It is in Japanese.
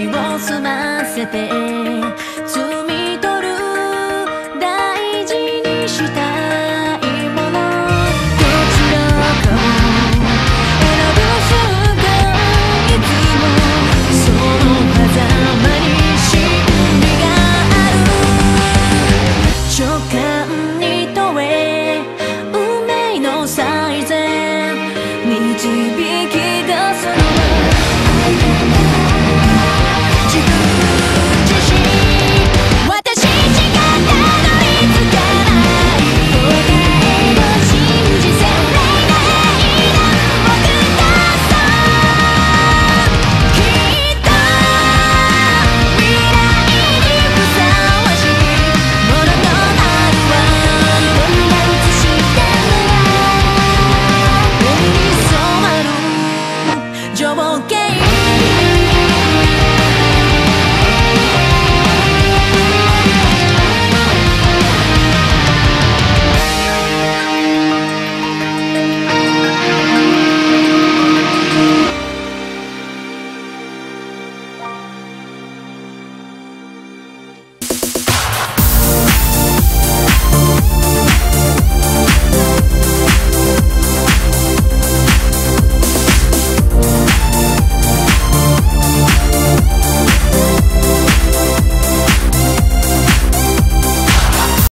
耳を済ませて摘み取る大事にしたいもの。どちらかを選ぶ瞬間いつもその狭間に真理がある。直感に問え運命の最善。導き